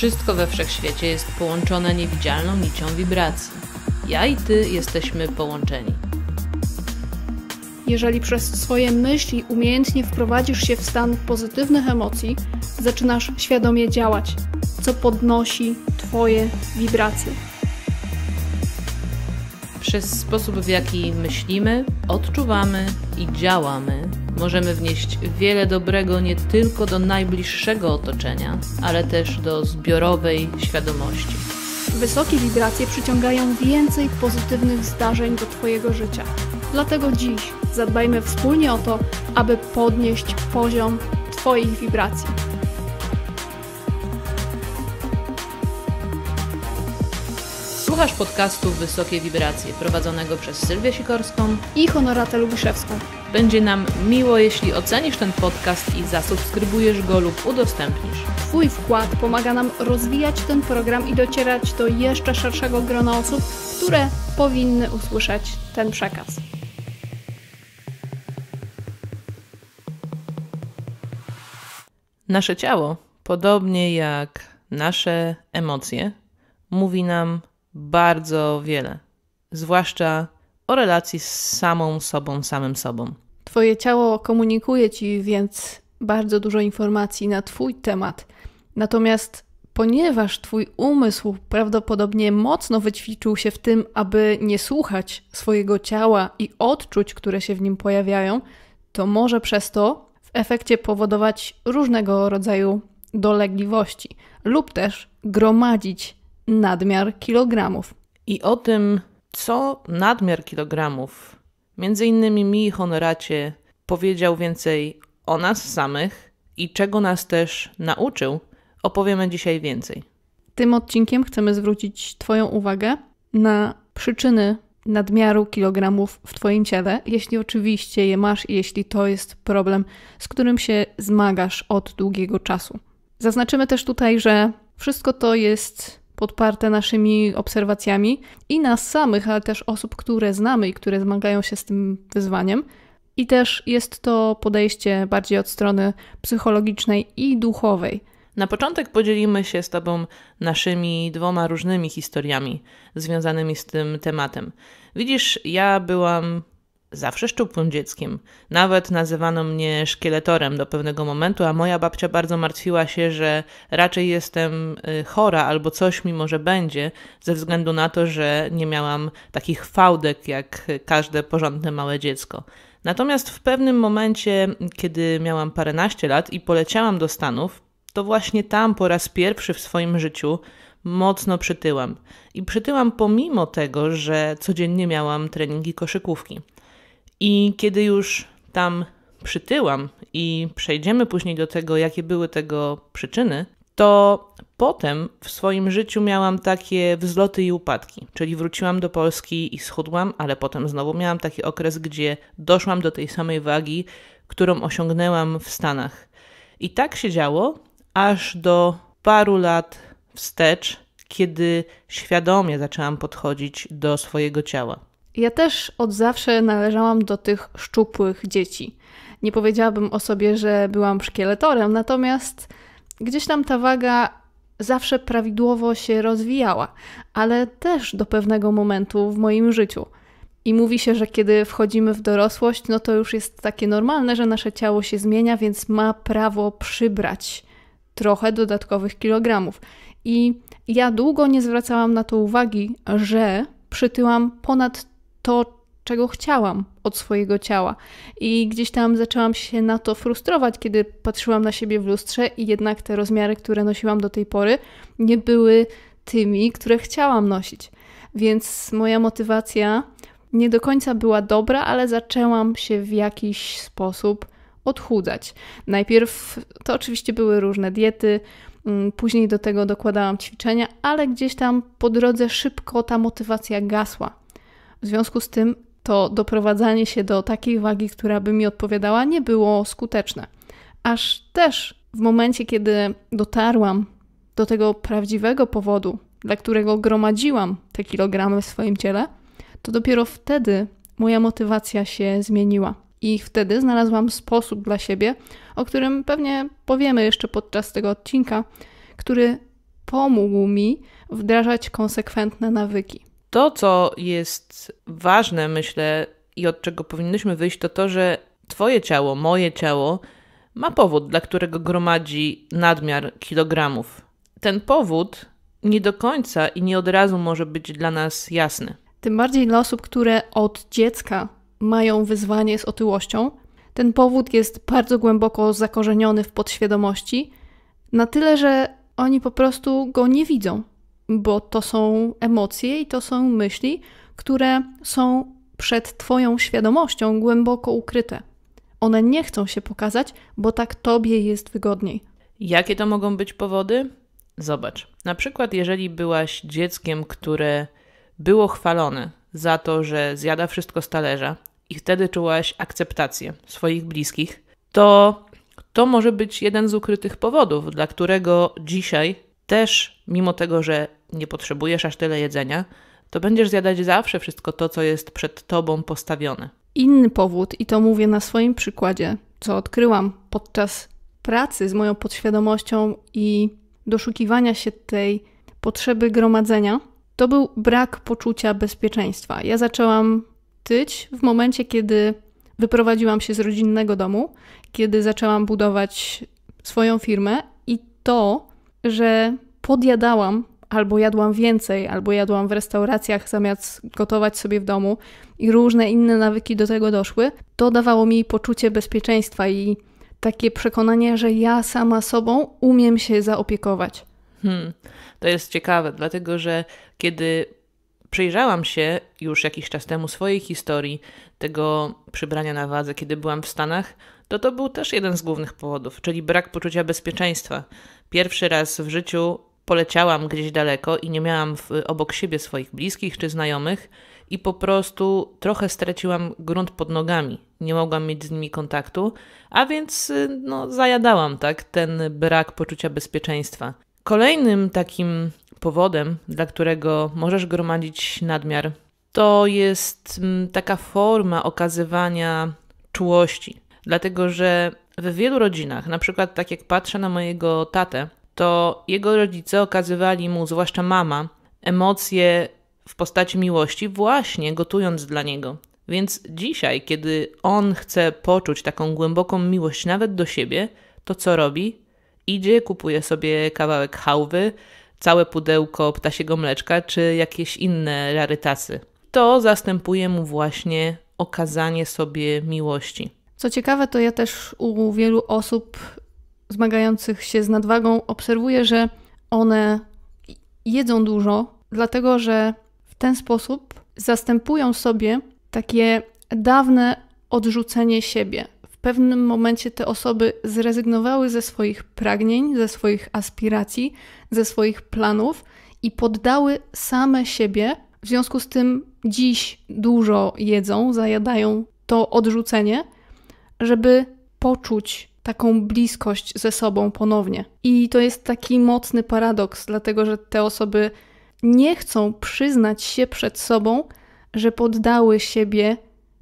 Wszystko we wszechświecie jest połączone niewidzialną nicią wibracji. Ja i ty jesteśmy połączeni. Jeżeli przez swoje myśli umiejętnie wprowadzisz się w stan pozytywnych emocji, zaczynasz świadomie działać, co podnosi Twoje wibracje. Przez sposób, w jaki myślimy, odczuwamy i działamy, możemy wnieść wiele dobrego nie tylko do najbliższego otoczenia, ale też do zbiorowej świadomości. Wysokie wibracje przyciągają więcej pozytywnych zdarzeń do Twojego życia. Dlatego dziś zadbajmy wspólnie o to, aby podnieść poziom Twoich wibracji. Słuchasz podcastu Wysokie Wibracje, prowadzonego przez Sylwię Sikorską i Honoratę Lubiszewską. Będzie nam miło, jeśli ocenisz ten podcast i zasubskrybujesz go lub udostępnisz. Twój wkład pomaga nam rozwijać ten program i docierać do jeszcze szerszego grona osób, które powinny usłyszeć ten przekaz. Nasze ciało, podobnie jak nasze emocje, mówi nam bardzo wiele, zwłaszcza o relacji z samą sobą, samym sobą. Twoje ciało komunikuje ci więc bardzo dużo informacji na Twój temat. Natomiast ponieważ Twój umysł prawdopodobnie mocno wyćwiczył się w tym, aby nie słuchać swojego ciała i odczuć, które się w nim pojawiają, to może przez to w efekcie powodować różnego rodzaju dolegliwości lub też gromadzić nadmiar kilogramów. I o tym, co nadmiar kilogramów, między innymi mi i Honoracie, powiedział więcej o nas samych i czego nas też nauczył, opowiemy dzisiaj więcej. Tym odcinkiem chcemy zwrócić Twoją uwagę na przyczyny nadmiaru kilogramów w Twoim ciele, jeśli oczywiście je masz i jeśli to jest problem, z którym się zmagasz od długiego czasu. Zaznaczymy też tutaj, że wszystko to jest podparte naszymi obserwacjami i nas samych, ale też osób, które znamy i które zmagają się z tym wyzwaniem. I też jest to podejście bardziej od strony psychologicznej i duchowej. Na początek podzielimy się z Tobą naszymi dwoma różnymi historiami związanymi z tym tematem. Widzisz, ja byłam zawsze szczupłym dzieckiem. Nawet nazywano mnie szkieletorem do pewnego momentu, a moja babcia bardzo martwiła się, że raczej jestem y, chora albo coś mi może będzie, ze względu na to, że nie miałam takich fałdek jak każde porządne małe dziecko. Natomiast w pewnym momencie, kiedy miałam paręnaście lat i poleciałam do Stanów, to właśnie tam po raz pierwszy w swoim życiu mocno przytyłam. I przytyłam pomimo tego, że codziennie miałam treningi koszykówki. I kiedy już tam przytyłam i przejdziemy później do tego, jakie były tego przyczyny, to potem w swoim życiu miałam takie wzloty i upadki. Czyli wróciłam do Polski i schudłam, ale potem znowu miałam taki okres, gdzie doszłam do tej samej wagi, którą osiągnęłam w Stanach. I tak się działo, aż do paru lat wstecz, kiedy świadomie zaczęłam podchodzić do swojego ciała. Ja też od zawsze należałam do tych szczupłych dzieci. Nie powiedziałabym o sobie, że byłam szkieletorem, natomiast gdzieś tam ta waga zawsze prawidłowo się rozwijała, ale też do pewnego momentu w moim życiu. I mówi się, że kiedy wchodzimy w dorosłość, no to już jest takie normalne, że nasze ciało się zmienia, więc ma prawo przybrać trochę dodatkowych kilogramów. I ja długo nie zwracałam na to uwagi, że przytyłam ponad to, czego chciałam od swojego ciała. I gdzieś tam zaczęłam się na to frustrować, kiedy patrzyłam na siebie w lustrze i jednak te rozmiary, które nosiłam do tej pory, nie były tymi, które chciałam nosić. Więc moja motywacja nie do końca była dobra, ale zaczęłam się w jakiś sposób odchudzać. Najpierw to oczywiście były różne diety, mm, później do tego dokładałam ćwiczenia, ale gdzieś tam po drodze szybko ta motywacja gasła. W związku z tym to doprowadzanie się do takiej wagi, która by mi odpowiadała, nie było skuteczne. Aż też w momencie, kiedy dotarłam do tego prawdziwego powodu, dla którego gromadziłam te kilogramy w swoim ciele, to dopiero wtedy moja motywacja się zmieniła. I wtedy znalazłam sposób dla siebie, o którym pewnie powiemy jeszcze podczas tego odcinka, który pomógł mi wdrażać konsekwentne nawyki. To, co jest ważne, myślę, i od czego powinnyśmy wyjść, to to, że Twoje ciało, moje ciało ma powód, dla którego gromadzi nadmiar kilogramów. Ten powód nie do końca i nie od razu może być dla nas jasny. Tym bardziej dla osób, które od dziecka mają wyzwanie z otyłością, ten powód jest bardzo głęboko zakorzeniony w podświadomości, na tyle, że oni po prostu go nie widzą, bo to są emocje i to są myśli, które są przed Twoją świadomością głęboko ukryte. One nie chcą się pokazać, bo tak Tobie jest wygodniej. Jakie to mogą być powody? Zobacz. Na przykład, jeżeli byłaś dzieckiem, które było chwalone za to, że zjada wszystko z talerza i wtedy czułaś akceptację swoich bliskich, to to może być jeden z ukrytych powodów, dla którego dzisiaj też, mimo tego, że nie potrzebujesz aż tyle jedzenia, to będziesz zjadać zawsze wszystko to, co jest przed tobą postawione. Inny powód, i to mówię na swoim przykładzie, co odkryłam podczas pracy z moją podświadomością i doszukiwania się tej potrzeby gromadzenia, to był brak poczucia bezpieczeństwa. Ja zaczęłam tyć w momencie, kiedy wyprowadziłam się z rodzinnego domu, kiedy zaczęłam budować swoją firmę i to, że podjadałam albo jadłam więcej, albo jadłam w restauracjach zamiast gotować sobie w domu i różne inne nawyki do tego doszły, to dawało mi poczucie bezpieczeństwa i takie przekonanie, że ja sama sobą umiem się zaopiekować. Hmm, to jest ciekawe, dlatego że kiedy przyjrzałam się już jakiś czas temu swojej historii tego przybrania na wadze, kiedy byłam w Stanach, to to był też jeden z głównych powodów, czyli brak poczucia bezpieczeństwa. Pierwszy raz w życiu poleciałam gdzieś daleko i nie miałam w, obok siebie swoich bliskich czy znajomych i po prostu trochę straciłam grunt pod nogami. Nie mogłam mieć z nimi kontaktu, a więc no, zajadałam tak ten brak poczucia bezpieczeństwa. Kolejnym takim powodem, dla którego możesz gromadzić nadmiar, to jest mm, taka forma okazywania czułości. Dlatego, że w wielu rodzinach, na przykład tak jak patrzę na mojego tatę, to jego rodzice okazywali mu, zwłaszcza mama, emocje w postaci miłości, właśnie gotując dla niego. Więc dzisiaj, kiedy on chce poczuć taką głęboką miłość nawet do siebie, to co robi? Idzie, kupuje sobie kawałek hałwy, całe pudełko ptasiego mleczka czy jakieś inne rarytasy. To zastępuje mu właśnie okazanie sobie miłości. Co ciekawe, to ja też u wielu osób zmagających się z nadwagą obserwuję, że one jedzą dużo, dlatego że w ten sposób zastępują sobie takie dawne odrzucenie siebie. W pewnym momencie te osoby zrezygnowały ze swoich pragnień, ze swoich aspiracji, ze swoich planów i poddały same siebie. W związku z tym dziś dużo jedzą, zajadają to odrzucenie, żeby poczuć taką bliskość ze sobą ponownie. I to jest taki mocny paradoks, dlatego że te osoby nie chcą przyznać się przed sobą, że poddały siebie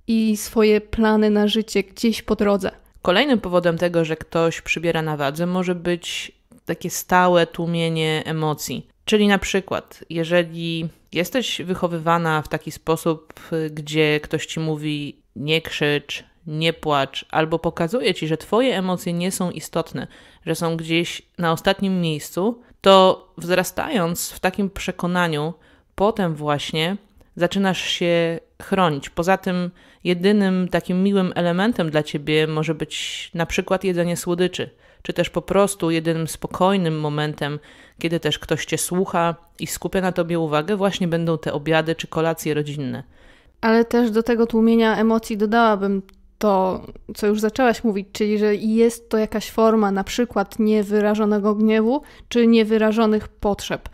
i swoje plany na życie gdzieś po drodze. Kolejnym powodem tego, że ktoś przybiera na wadze, może być takie stałe tłumienie emocji. Czyli na przykład, jeżeli jesteś wychowywana w taki sposób, gdzie ktoś ci mówi nie krzycz, nie płacz, albo pokazuje ci, że twoje emocje nie są istotne, że są gdzieś na ostatnim miejscu, to wzrastając w takim przekonaniu, potem właśnie zaczynasz się chronić. Poza tym, jedynym takim miłym elementem dla ciebie może być na przykład jedzenie słodyczy, czy też po prostu jedynym spokojnym momentem, kiedy też ktoś cię słucha i skupia na tobie uwagę, właśnie będą te obiady czy kolacje rodzinne. Ale też do tego tłumienia emocji dodałabym to, co już zaczęłaś mówić, czyli że jest to jakaś forma na przykład niewyrażonego gniewu czy niewyrażonych potrzeb.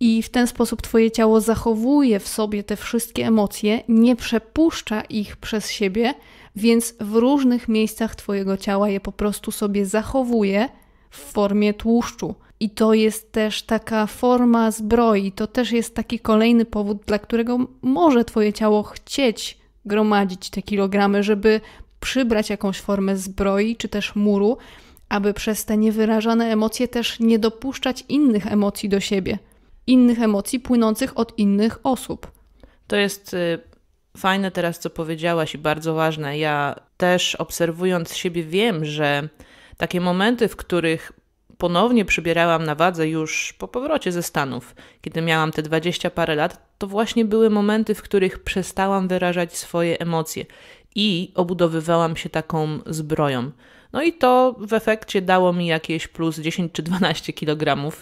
I w ten sposób Twoje ciało zachowuje w sobie te wszystkie emocje, nie przepuszcza ich przez siebie, więc w różnych miejscach Twojego ciała je po prostu sobie zachowuje w formie tłuszczu. I to jest też taka forma zbroi. To też jest taki kolejny powód, dla którego może Twoje ciało chcieć gromadzić te kilogramy, żeby przybrać jakąś formę zbroi czy też muru, aby przez te niewyrażane emocje też nie dopuszczać innych emocji do siebie, innych emocji płynących od innych osób. To jest y, fajne teraz, co powiedziałaś i bardzo ważne. Ja też obserwując siebie wiem, że takie momenty, w których ponownie przybierałam na wadze już po powrocie ze Stanów, kiedy miałam te dwadzieścia parę lat, to właśnie były momenty, w których przestałam wyrażać swoje emocje i obudowywałam się taką zbroją. No i to w efekcie dało mi jakieś plus 10 czy 12 kg,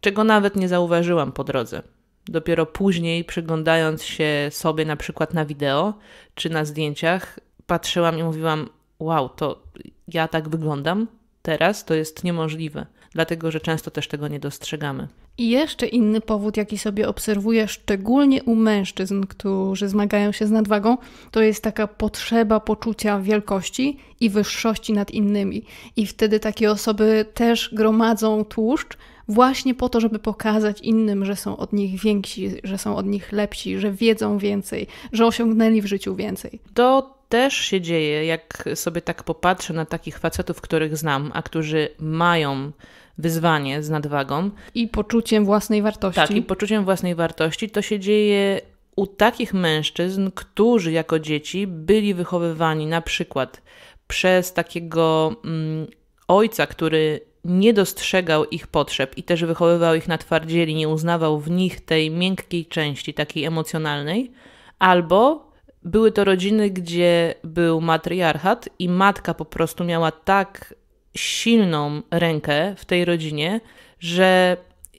czego nawet nie zauważyłam po drodze. Dopiero później, przyglądając się sobie na przykład na wideo czy na zdjęciach, patrzyłam i mówiłam: Wow, to ja tak wyglądam teraz, to jest niemożliwe, dlatego że często też tego nie dostrzegamy. I jeszcze inny powód, jaki sobie obserwuję, szczególnie u mężczyzn, którzy zmagają się z nadwagą, to jest taka potrzeba poczucia wielkości i wyższości nad innymi. I wtedy takie osoby też gromadzą tłuszcz, właśnie po to, żeby pokazać innym, że są od nich więksi, że są od nich lepsi, że wiedzą więcej, że osiągnęli w życiu więcej. To też się dzieje, jak sobie tak popatrzę na takich facetów, których znam, a którzy mają wyzwanie z nadwagą. I poczuciem własnej wartości. Tak, i poczuciem własnej wartości. To się dzieje u takich mężczyzn, którzy jako dzieci byli wychowywani na przykład przez takiego mm, ojca, który nie dostrzegał ich potrzeb i też wychowywał ich na twardzieli, nie uznawał w nich tej miękkiej części, takiej emocjonalnej, albo były to rodziny, gdzie był matriarchat i matka po prostu miała tak silną rękę w tej rodzinie, że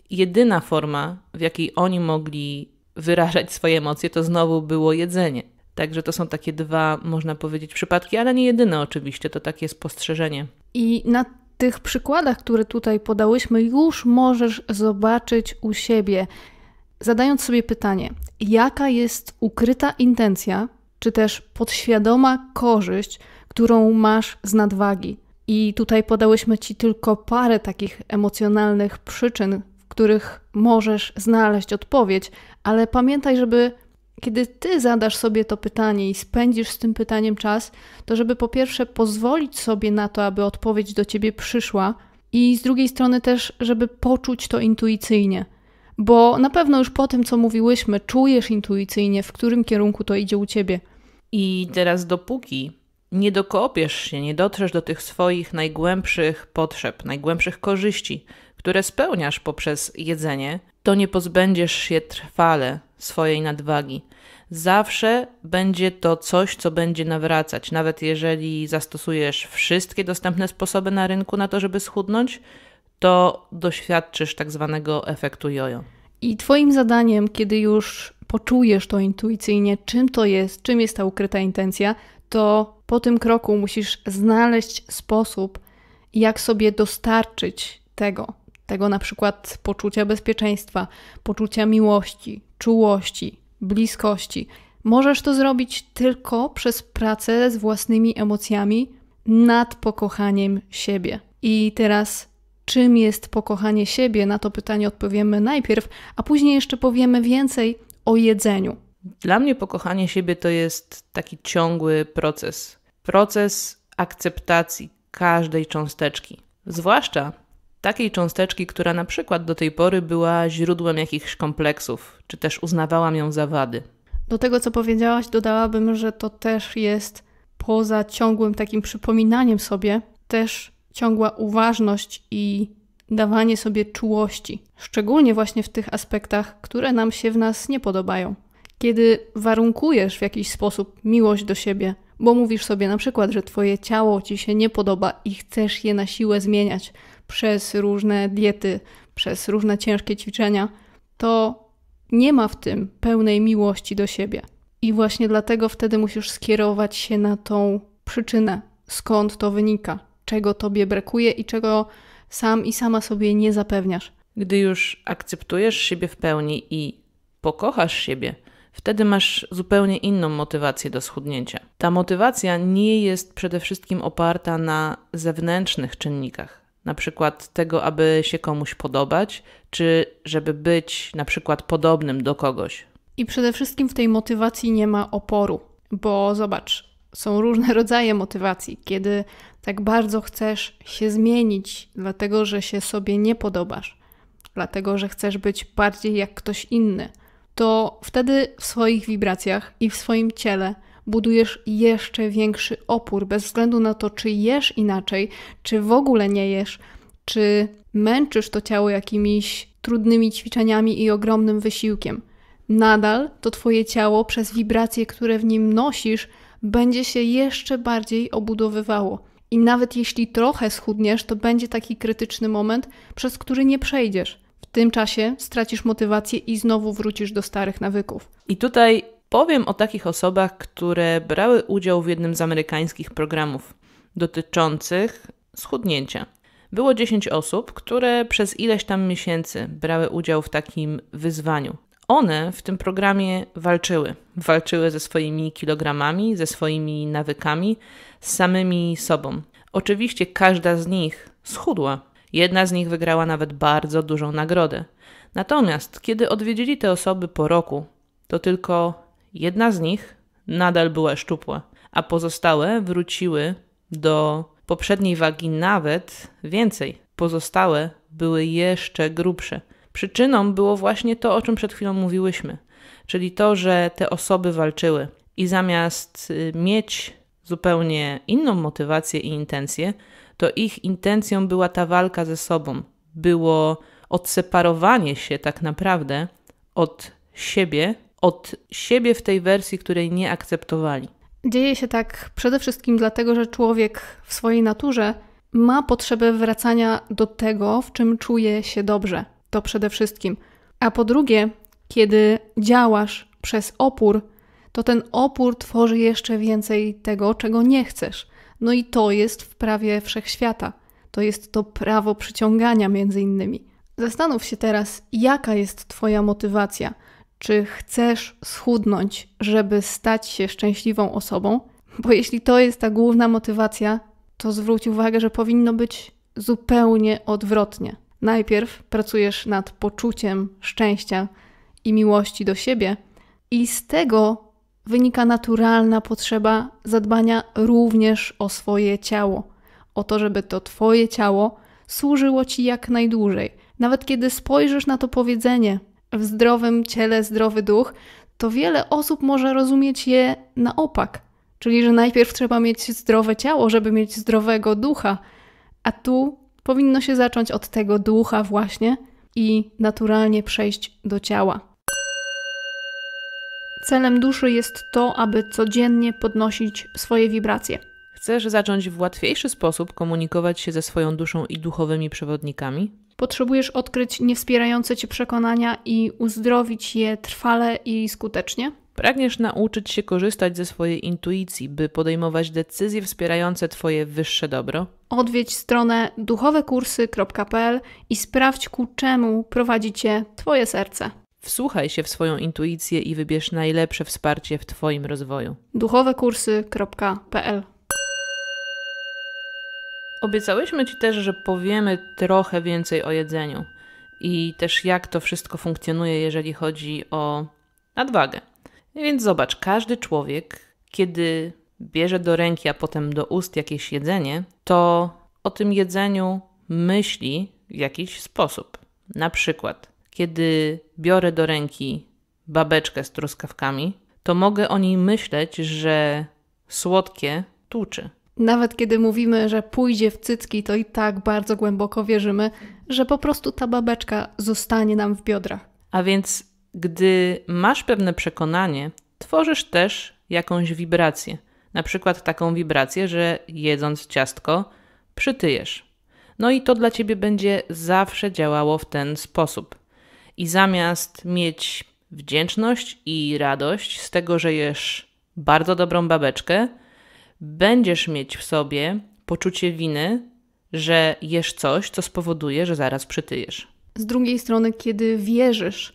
jedyna forma, w jakiej oni mogli wyrażać swoje emocje, to znowu było jedzenie. Także to są takie dwa, można powiedzieć, przypadki, ale nie jedyne oczywiście, to takie spostrzeżenie. I na tych przykładach, które tutaj podałyśmy, już możesz zobaczyć u siebie, zadając sobie pytanie, jaka jest ukryta intencja, czy też podświadoma korzyść, którą masz z nadwagi. I tutaj podałyśmy Ci tylko parę takich emocjonalnych przyczyn, w których możesz znaleźć odpowiedź, ale pamiętaj, żeby kiedy Ty zadasz sobie to pytanie i spędzisz z tym pytaniem czas, to żeby po pierwsze pozwolić sobie na to, aby odpowiedź do Ciebie przyszła, i z drugiej strony też, żeby poczuć to intuicyjnie. Bo na pewno już po tym, co mówiłyśmy, czujesz intuicyjnie, w którym kierunku to idzie u Ciebie. I teraz, dopóki nie dokopiesz się, nie dotrzesz do tych swoich najgłębszych potrzeb, najgłębszych korzyści, które spełniasz poprzez jedzenie, to nie pozbędziesz się trwale swojej nadwagi. Zawsze będzie to coś, co będzie nawracać. Nawet jeżeli zastosujesz wszystkie dostępne sposoby na rynku na to, żeby schudnąć, to doświadczysz tak zwanego efektu jojo. I Twoim zadaniem, kiedy już poczujesz to intuicyjnie, czym to jest, czym jest ta ukryta intencja, to po tym kroku musisz znaleźć sposób, jak sobie dostarczyć tego, tego na przykład poczucia bezpieczeństwa, poczucia miłości, czułości, bliskości. Możesz to zrobić tylko przez pracę z własnymi emocjami nad pokochaniem siebie. I teraz, czym jest pokochanie siebie? Na to pytanie odpowiemy najpierw, a później jeszcze powiemy więcej o jedzeniu. Dla mnie pokochanie siebie to jest taki ciągły proces. Proces akceptacji każdej cząsteczki. Zwłaszcza takiej cząsteczki, która na przykład do tej pory była źródłem jakichś kompleksów, czy też uznawałam ją za wady. Do tego, co powiedziałaś, dodałabym, że to też jest poza ciągłym takim przypominaniem sobie, też ciągła uważność i dawanie sobie czułości, szczególnie właśnie w tych aspektach, które nam się w nas nie podobają. Kiedy warunkujesz w jakiś sposób miłość do siebie, bo mówisz sobie na przykład, że twoje ciało ci się nie podoba i chcesz je na siłę zmieniać przez różne diety, przez różne ciężkie ćwiczenia, to nie ma w tym pełnej miłości do siebie. I właśnie dlatego wtedy musisz skierować się na tą przyczynę, skąd to wynika, czego tobie brakuje i czego sam i sama sobie nie zapewniasz. Gdy już akceptujesz siebie w pełni i pokochasz siebie, wtedy masz zupełnie inną motywację do schudnięcia. Ta motywacja nie jest przede wszystkim oparta na zewnętrznych czynnikach, na przykład tego, aby się komuś podobać, czy żeby być na przykład podobnym do kogoś. I przede wszystkim w tej motywacji nie ma oporu, bo zobacz, są różne rodzaje motywacji, kiedy tak bardzo chcesz się zmienić, dlatego że się sobie nie podobasz, dlatego że chcesz być bardziej jak ktoś inny, to wtedy w swoich wibracjach i w swoim ciele budujesz jeszcze większy opór, bez względu na to, czy jesz inaczej, czy w ogóle nie jesz, czy męczysz to ciało jakimiś trudnymi ćwiczeniami i ogromnym wysiłkiem. Nadal to Twoje ciało przez wibracje, które w nim nosisz, będzie się jeszcze bardziej obudowywało. I nawet jeśli trochę schudniesz, to będzie taki krytyczny moment, przez który nie przejdziesz. W tym czasie stracisz motywację i znowu wrócisz do starych nawyków. I tutaj powiem o takich osobach, które brały udział w jednym z amerykańskich programów dotyczących schudnięcia. Było 10 osób, które przez ileś tam miesięcy brały udział w takim wyzwaniu. One w tym programie walczyły. Walczyły ze swoimi kilogramami, ze swoimi nawykami, z samymi sobą. Oczywiście każda z nich schudła. Jedna z nich wygrała nawet bardzo dużą nagrodę. Natomiast kiedy odwiedzili te osoby po roku, to tylko jedna z nich nadal była szczupła, a pozostałe wróciły do poprzedniej wagi nawet więcej. Pozostałe były jeszcze grubsze. Przyczyną było właśnie to, o czym przed chwilą mówiłyśmy, czyli to, że te osoby walczyły i zamiast y, mieć zupełnie inną motywację i intencję, to ich intencją była ta walka ze sobą. Było odseparowanie się tak naprawdę od siebie, od siebie w tej wersji, której nie akceptowali. Dzieje się tak przede wszystkim dlatego, że człowiek w swojej naturze ma potrzebę wracania do tego, w czym czuje się dobrze. To przede wszystkim. A po drugie, kiedy działasz przez opór, to ten opór tworzy jeszcze więcej tego, czego nie chcesz. No i to jest w prawie wszechświata. To jest to prawo przyciągania, między innymi. Zastanów się teraz, jaka jest Twoja motywacja. Czy chcesz schudnąć, żeby stać się szczęśliwą osobą? Bo jeśli to jest ta główna motywacja, to zwróć uwagę, że powinno być zupełnie odwrotnie. Najpierw pracujesz nad poczuciem szczęścia i miłości do siebie, i z tego wynika naturalna potrzeba zadbania również o swoje ciało, o to, żeby to Twoje ciało służyło Ci jak najdłużej. Nawet kiedy spojrzysz na to powiedzenie, w zdrowym ciele zdrowy duch, to wiele osób może rozumieć je na opak. Czyli, że najpierw trzeba mieć zdrowe ciało, żeby mieć zdrowego ducha, a tu powinno się zacząć od tego ducha, właśnie, i naturalnie przejść do ciała. Celem duszy jest to, aby codziennie podnosić swoje wibracje. Chcesz zacząć w łatwiejszy sposób komunikować się ze swoją duszą i duchowymi przewodnikami? Potrzebujesz odkryć niewspierające cię przekonania i uzdrowić je trwale i skutecznie? Pragniesz nauczyć się korzystać ze swojej intuicji, by podejmować decyzje wspierające Twoje wyższe dobro? Odwiedź stronę duchowekursy.pl i sprawdź ku czemu prowadzi Cię Twoje serce. Wsłuchaj się w swoją intuicję i wybierz najlepsze wsparcie w Twoim rozwoju. duchowekursy.pl Obiecałyśmy Ci też, że powiemy trochę więcej o jedzeniu i też jak to wszystko funkcjonuje, jeżeli chodzi o nadwagę. Więc zobacz, każdy człowiek, kiedy bierze do ręki, a potem do ust jakieś jedzenie, to o tym jedzeniu myśli w jakiś sposób. Na przykład, kiedy biorę do ręki babeczkę z truskawkami, to mogę o niej myśleć, że słodkie tłuczy. Nawet kiedy mówimy, że pójdzie w cycki, to i tak bardzo głęboko wierzymy, że po prostu ta babeczka zostanie nam w biodrach. A więc, gdy masz pewne przekonanie, tworzysz też jakąś wibrację. Na przykład taką wibrację, że jedząc ciastko, przytyjesz. No i to dla ciebie będzie zawsze działało w ten sposób. I zamiast mieć wdzięczność i radość z tego, że jesz bardzo dobrą babeczkę, będziesz mieć w sobie poczucie winy, że jesz coś, co spowoduje, że zaraz przytyjesz. Z drugiej strony, kiedy wierzysz,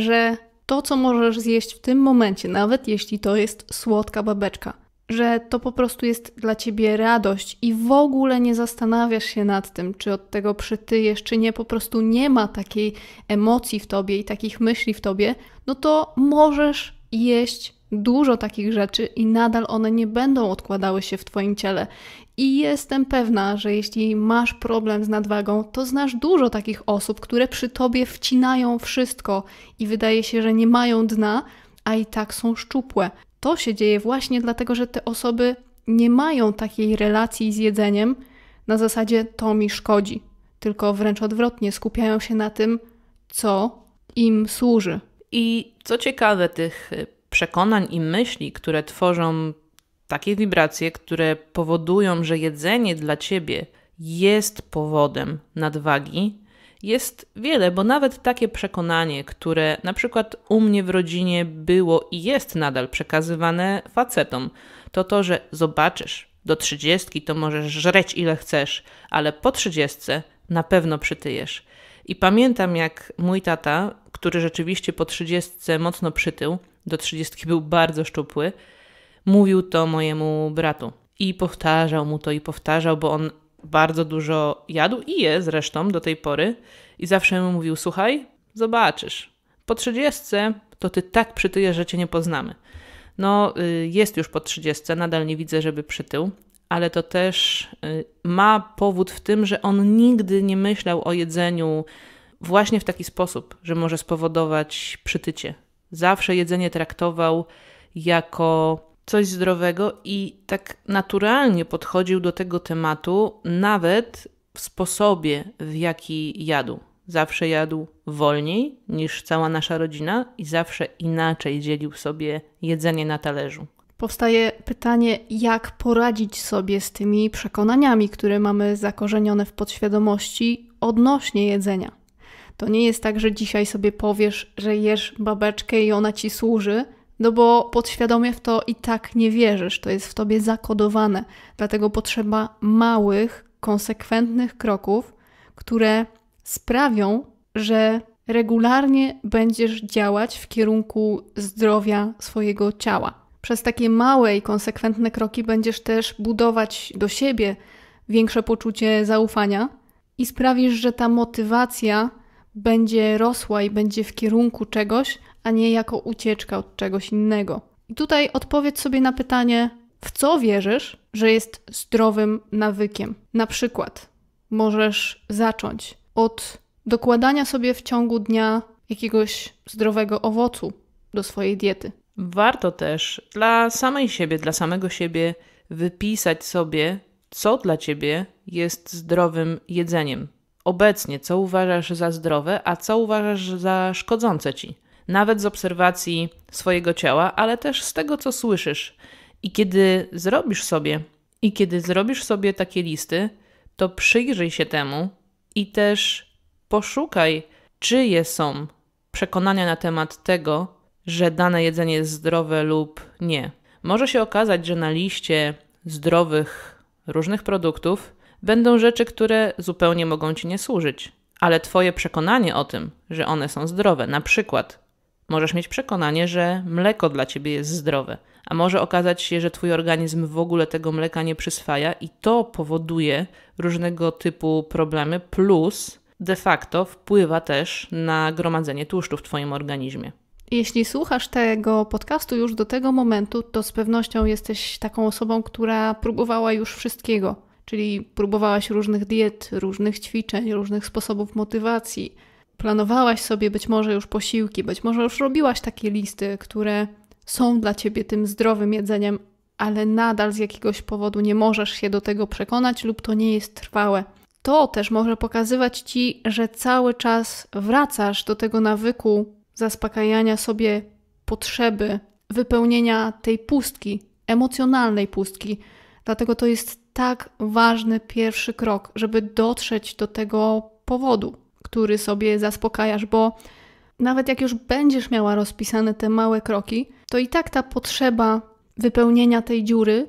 że to, co możesz zjeść w tym momencie, nawet jeśli to jest słodka babeczka, że to po prostu jest dla ciebie radość i w ogóle nie zastanawiasz się nad tym, czy od tego przytyjesz, czy nie, po prostu nie ma takiej emocji w tobie i takich myśli w tobie, no to możesz jeść dużo takich rzeczy i nadal one nie będą odkładały się w Twoim ciele. I jestem pewna, że jeśli masz problem z nadwagą, to znasz dużo takich osób, które przy Tobie wcinają wszystko i wydaje się, że nie mają dna, a i tak są szczupłe. To się dzieje właśnie dlatego, że te osoby nie mają takiej relacji z jedzeniem na zasadzie to mi szkodzi, tylko wręcz odwrotnie skupiają się na tym, co im służy. I co ciekawe, tych przekonań i myśli, które tworzą takie wibracje, które powodują, że jedzenie dla ciebie jest powodem nadwagi, jest wiele, bo nawet takie przekonanie, które na przykład u mnie w rodzinie było i jest nadal przekazywane facetom, to to, że zobaczysz, do trzydziestki to możesz żreć ile chcesz, ale po trzydziestce na pewno przytyjesz. I pamiętam, jak mój tata, który rzeczywiście po trzydziestce mocno przytył, do trzydziestki był bardzo szczupły, mówił to mojemu bratu. I powtarzał mu to i powtarzał, bo on bardzo dużo jadł i je zresztą do tej pory. I zawsze mu mówił: Słuchaj, zobaczysz, po trzydziestce to ty tak przytyjesz, że cię nie poznamy. No, y, jest już po trzydziestce, nadal nie widzę, żeby przytył, ale to też y, ma powód w tym, że on nigdy nie myślał o jedzeniu właśnie w taki sposób, że może spowodować przytycie. Zawsze jedzenie traktował jako coś zdrowego i tak naturalnie podchodził do tego tematu, nawet w sposobie, w jaki jadł. Zawsze jadł wolniej niż cała nasza rodzina i zawsze inaczej dzielił sobie jedzenie na talerzu. Powstaje pytanie, jak poradzić sobie z tymi przekonaniami, które mamy zakorzenione w podświadomości odnośnie jedzenia. To nie jest tak, że dzisiaj sobie powiesz, że jesz babeczkę i ona ci służy, no bo podświadomie w to i tak nie wierzysz, to jest w tobie zakodowane. Dlatego potrzeba małych, konsekwentnych kroków, które sprawią, że regularnie będziesz działać w kierunku zdrowia swojego ciała. Przez takie małe i konsekwentne kroki będziesz też budować do siebie większe poczucie zaufania i sprawisz, że ta motywacja będzie rosła i będzie w kierunku czegoś, a nie jako ucieczka od czegoś innego. I tutaj odpowiedz sobie na pytanie, w co wierzysz, że jest zdrowym nawykiem. Na przykład możesz zacząć od dokładania sobie w ciągu dnia jakiegoś zdrowego owocu do swojej diety. Warto też dla samej siebie, dla samego siebie wypisać sobie, co dla ciebie jest zdrowym jedzeniem. Obecnie, co uważasz za zdrowe, a co uważasz za szkodzące ci. Nawet z obserwacji swojego ciała, ale też z tego, co słyszysz. I kiedy zrobisz sobie, i kiedy zrobisz sobie takie listy, to przyjrzyj się temu i też poszukaj, czyje są przekonania na temat tego, że dane jedzenie jest zdrowe lub nie. Może się okazać, że na liście zdrowych różnych produktów będą rzeczy, które zupełnie mogą ci nie służyć, ale twoje przekonanie o tym, że one są zdrowe, na przykład możesz mieć przekonanie, że mleko dla ciebie jest zdrowe, a może okazać się, że twój organizm w ogóle tego mleka nie przyswaja i to powoduje różnego typu problemy, plus de facto wpływa też na gromadzenie tłuszczu w twoim organizmie. Jeśli słuchasz tego podcastu już do tego momentu, to z pewnością jesteś taką osobą, która próbowała już wszystkiego. Czyli próbowałaś różnych diet, różnych ćwiczeń, różnych sposobów motywacji. Planowałaś sobie być może już posiłki, być może już robiłaś takie listy, które są dla ciebie tym zdrowym jedzeniem, ale nadal z jakiegoś powodu nie możesz się do tego przekonać lub to nie jest trwałe. To też może pokazywać ci, że cały czas wracasz do tego nawyku zaspokajania sobie potrzeby, wypełnienia tej pustki, emocjonalnej pustki. Dlatego to jest tak ważny pierwszy krok, żeby dotrzeć do tego powodu, który sobie zaspokajasz, bo nawet jak już będziesz miała rozpisane te małe kroki, to i tak ta potrzeba wypełnienia tej dziury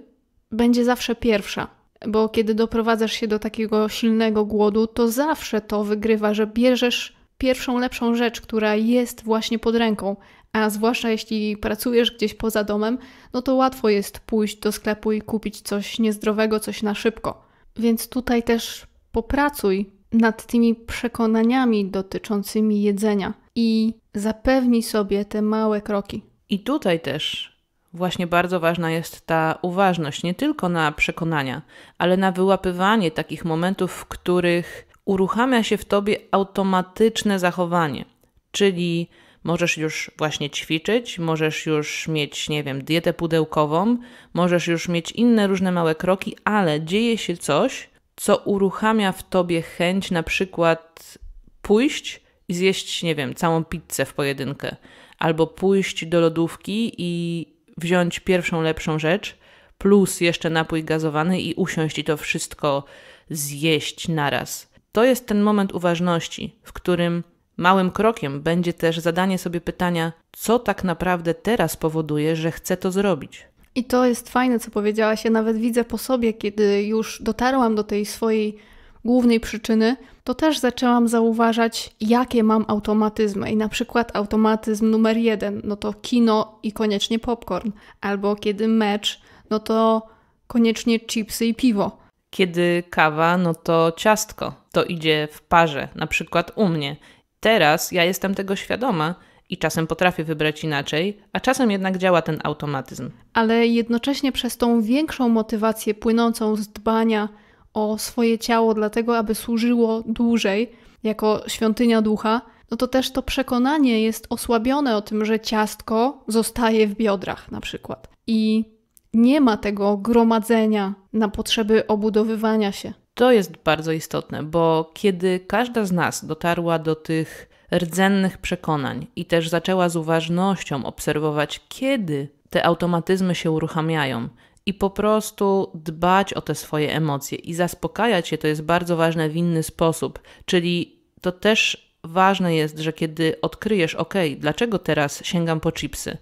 będzie zawsze pierwsza. Bo kiedy doprowadzasz się do takiego silnego głodu, to zawsze to wygrywa, że bierzesz pierwszą lepszą rzecz, która jest właśnie pod ręką, a zwłaszcza jeśli pracujesz gdzieś poza domem, no to łatwo jest pójść do sklepu i kupić coś niezdrowego, coś na szybko. Więc tutaj też popracuj nad tymi przekonaniami dotyczącymi jedzenia i zapewnij sobie te małe kroki. I tutaj też właśnie bardzo ważna jest ta uważność, nie tylko na przekonania, ale na wyłapywanie takich momentów, w których uruchamia się w tobie automatyczne zachowanie, czyli możesz już właśnie ćwiczyć, możesz już mieć, nie wiem, dietę pudełkową, możesz już mieć inne różne małe kroki, ale dzieje się coś, co uruchamia w tobie chęć na przykład pójść i zjeść, nie wiem, całą pizzę w pojedynkę, albo pójść do lodówki i wziąć pierwszą lepszą rzecz, plus jeszcze napój gazowany i usiąść i to wszystko zjeść naraz. To jest ten moment uważności, w którym małym krokiem będzie też zadanie sobie pytania, co tak naprawdę teraz powoduje, że chcę to zrobić. I to jest fajne, co powiedziałaś. Ja nawet widzę po sobie, kiedy już dotarłam do tej swojej głównej przyczyny, to też zaczęłam zauważać, jakie mam automatyzmy. I na przykład automatyzm numer jeden, no to kino i koniecznie popcorn. Albo kiedy mecz, no to koniecznie chipsy i piwo. Kiedy kawa, no to ciastko. To idzie w parze, na przykład u mnie. Teraz ja jestem tego świadoma i czasem potrafię wybrać inaczej, a czasem jednak działa ten automatyzm. Ale jednocześnie przez tą większą motywację płynącą z dbania o swoje ciało, dlatego aby służyło dłużej jako świątynia ducha, no to też to przekonanie jest osłabione o tym, że ciastko zostaje w biodrach na przykład. I nie ma tego gromadzenia na potrzeby obudowywania się. To jest bardzo istotne, bo kiedy każda z nas dotarła do tych rdzennych przekonań i też zaczęła z uważnością obserwować, kiedy te automatyzmy się uruchamiają, i po prostu dbać o te swoje emocje i zaspokajać je to jest bardzo ważne w inny sposób. Czyli to też ważne jest, że kiedy odkryjesz, ok, dlaczego teraz sięgam po chipsy?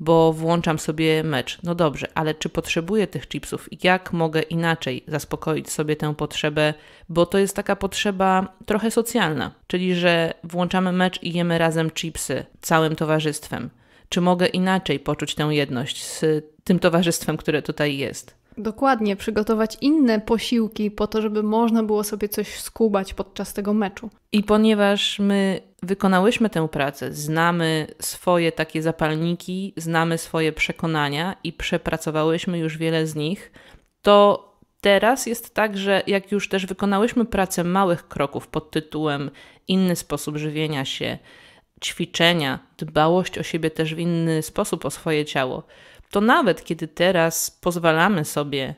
Bo włączam sobie mecz. No dobrze, ale czy potrzebuję tych chipsów? Jak mogę inaczej zaspokoić sobie tę potrzebę? Bo to jest taka potrzeba trochę socjalna, czyli że włączamy mecz i jemy razem chipsy całym towarzystwem. Czy mogę inaczej poczuć tę jedność z tym towarzystwem, które tutaj jest? Dokładnie, przygotować inne posiłki po to, żeby można było sobie coś skubać podczas tego meczu. I ponieważ my wykonałyśmy tę pracę, znamy swoje takie zapalniki, znamy swoje przekonania i przepracowałyśmy już wiele z nich, to teraz jest tak, że jak już też wykonałyśmy pracę małych kroków pod tytułem inny sposób żywienia się, ćwiczenia, dbałość o siebie też w inny sposób, o swoje ciało, to nawet kiedy teraz pozwalamy sobie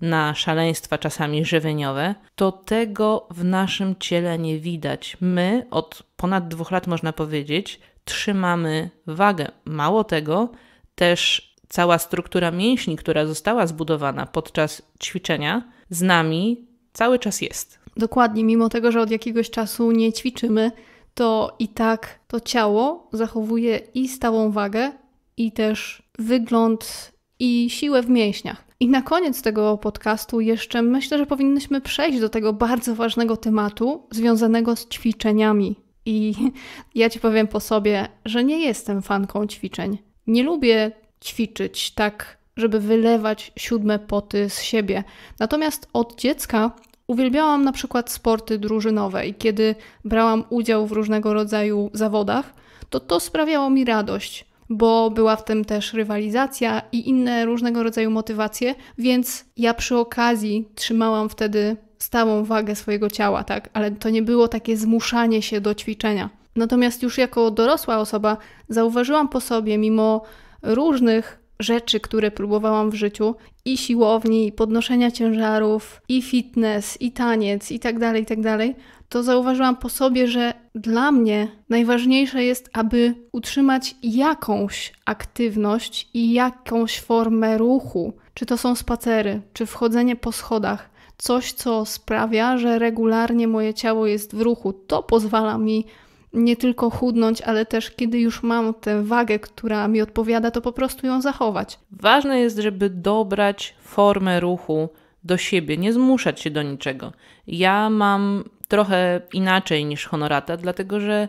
na szaleństwa czasami żywieniowe, to tego w naszym ciele nie widać. My od ponad dwóch lat, można powiedzieć, trzymamy wagę. Mało tego, też cała struktura mięśni, która została zbudowana podczas ćwiczenia, z nami cały czas jest. Dokładnie, mimo tego, że od jakiegoś czasu nie ćwiczymy, to i tak to ciało zachowuje i stałą wagę, i też wygląd i siłę w mięśniach. I na koniec tego podcastu jeszcze myślę, że powinnyśmy przejść do tego bardzo ważnego tematu związanego z ćwiczeniami. I ja ci powiem po sobie, że nie jestem fanką ćwiczeń. Nie lubię ćwiczyć tak, żeby wylewać siódme poty z siebie. Natomiast od dziecka uwielbiałam na przykład sporty drużynowe i kiedy brałam udział w różnego rodzaju zawodach, to to sprawiało mi radość bo była w tym też rywalizacja i inne różnego rodzaju motywacje, więc ja przy okazji trzymałam wtedy stałą wagę swojego ciała, tak, ale to nie było takie zmuszanie się do ćwiczenia. Natomiast już jako dorosła osoba zauważyłam po sobie, mimo różnych rzeczy, które próbowałam w życiu, i siłowni, i podnoszenia ciężarów, i fitness, i taniec, i tak dalej, i tak dalej, to zauważyłam po sobie, że dla mnie najważniejsze jest, aby utrzymać jakąś aktywność i jakąś formę ruchu. Czy to są spacery, czy wchodzenie po schodach. Coś, co sprawia, że regularnie moje ciało jest w ruchu. To pozwala mi nie tylko chudnąć, ale też kiedy już mam tę wagę, która mi odpowiada, to po prostu ją zachować. Ważne jest, żeby dobrać formę ruchu do siebie, nie zmuszać się do niczego. Ja mam trochę inaczej niż honorata, dlatego że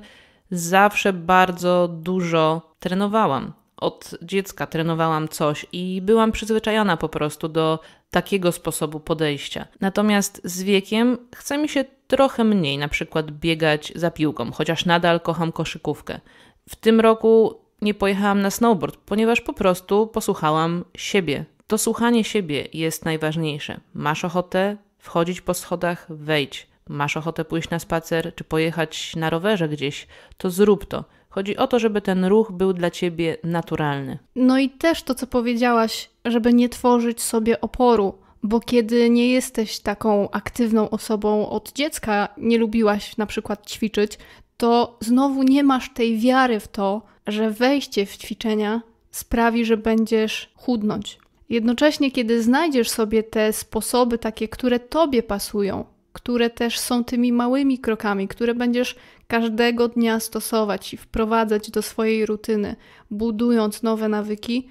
zawsze bardzo dużo trenowałam. Od dziecka trenowałam coś i byłam przyzwyczajona po prostu do takiego sposobu podejścia. Natomiast z wiekiem chce mi się trochę mniej, na przykład biegać za piłką, chociaż nadal kocham koszykówkę. W tym roku nie pojechałam na snowboard, ponieważ po prostu posłuchałam siebie. To słuchanie siebie jest najważniejsze. Masz ochotę wchodzić po schodach, wejdź. Masz ochotę pójść na spacer czy pojechać na rowerze gdzieś, to zrób to. Chodzi o to, żeby ten ruch był dla ciebie naturalny. No i też to, co powiedziałaś, żeby nie tworzyć sobie oporu, bo kiedy nie jesteś taką aktywną osobą od dziecka, nie lubiłaś na przykład ćwiczyć, to znowu nie masz tej wiary w to, że wejście w ćwiczenia sprawi, że będziesz chudnąć. Jednocześnie, kiedy znajdziesz sobie te sposoby takie, które tobie pasują, które też są tymi małymi krokami, które będziesz każdego dnia stosować i wprowadzać do swojej rutyny, budując nowe nawyki,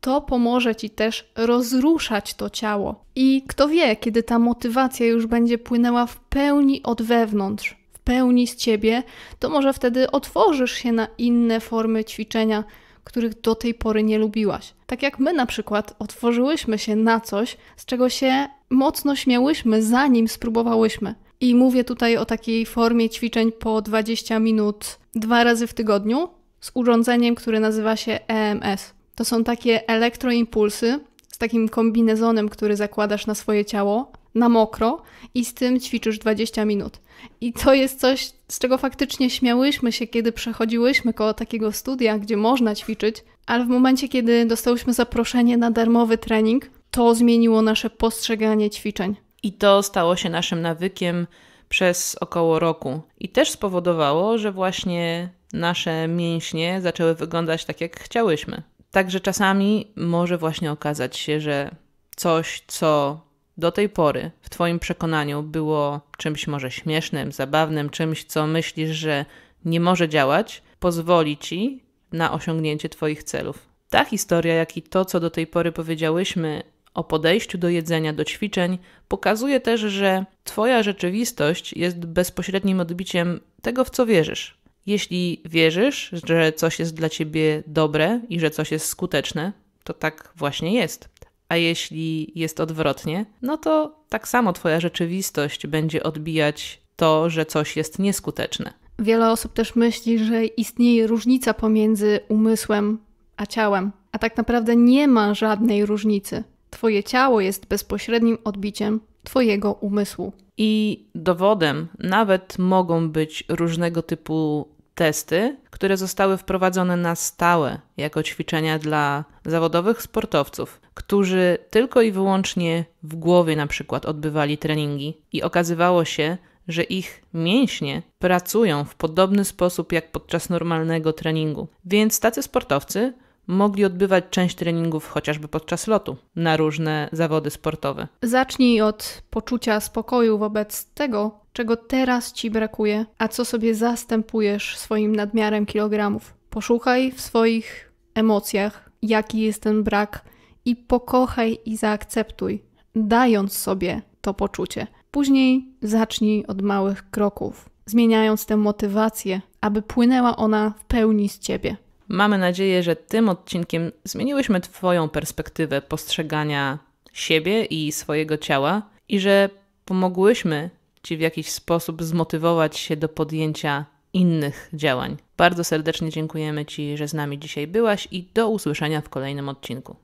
to pomoże ci też rozruszać to ciało. I kto wie, kiedy ta motywacja już będzie płynęła w pełni od wewnątrz, w pełni z ciebie, to może wtedy otworzysz się na inne formy ćwiczenia, których do tej pory nie lubiłaś. Tak jak my na przykład otworzyłyśmy się na coś, z czego się mocno śmiałyśmy, zanim spróbowałyśmy. I mówię tutaj o takiej formie ćwiczeń po 20 minut dwa razy w tygodniu z urządzeniem, które nazywa się EMS. To są takie elektroimpulsy z takim kombinezonem, który zakładasz na swoje ciało na mokro i z tym ćwiczysz 20 minut. I to jest coś, z czego faktycznie śmiałyśmy się, kiedy przechodziłyśmy koło takiego studia, gdzie można ćwiczyć, ale w momencie, kiedy dostałyśmy zaproszenie na darmowy trening, to zmieniło nasze postrzeganie ćwiczeń. I to stało się naszym nawykiem przez około roku. I też spowodowało, że właśnie nasze mięśnie zaczęły wyglądać tak, jak chciałyśmy. Także czasami może właśnie okazać się, że coś, co do tej pory w Twoim przekonaniu było czymś może śmiesznym, zabawnym, czymś, co myślisz, że nie może działać, pozwoli Ci na osiągnięcie Twoich celów. Ta historia, jak i to, co do tej pory powiedziałyśmy o podejściu do jedzenia, do ćwiczeń, pokazuje też, że Twoja rzeczywistość jest bezpośrednim odbiciem tego, w co wierzysz. Jeśli wierzysz, że coś jest dla ciebie dobre i że coś jest skuteczne, to tak właśnie jest. A jeśli jest odwrotnie, no to tak samo Twoja rzeczywistość będzie odbijać to, że coś jest nieskuteczne. Wiele osób też myśli, że istnieje różnica pomiędzy umysłem a ciałem, a tak naprawdę nie ma żadnej różnicy. Twoje ciało jest bezpośrednim odbiciem Twojego umysłu. I dowodem nawet mogą być różnego typu testy, które zostały wprowadzone na stałe jako ćwiczenia dla zawodowych sportowców, którzy tylko i wyłącznie w głowie na przykład odbywali treningi i okazywało się, że ich mięśnie pracują w podobny sposób jak podczas normalnego treningu. Więc tacy sportowcy mogli odbywać część treningów chociażby podczas lotu na różne zawody sportowe. Zacznij od poczucia spokoju wobec tego, czego teraz ci brakuje, a co sobie zastępujesz swoim nadmiarem kilogramów. Poszukaj w swoich emocjach, jaki jest ten brak, i pokochaj i zaakceptuj, dając sobie to poczucie. Później zacznij od małych kroków, zmieniając tę motywację, aby płynęła ona w pełni z ciebie. Mamy nadzieję, że tym odcinkiem zmieniłyśmy Twoją perspektywę postrzegania siebie i swojego ciała i że pomogłyśmy Ci w jakiś sposób zmotywować się do podjęcia innych działań. Bardzo serdecznie dziękujemy Ci, że z nami dzisiaj byłaś i do usłyszenia w kolejnym odcinku.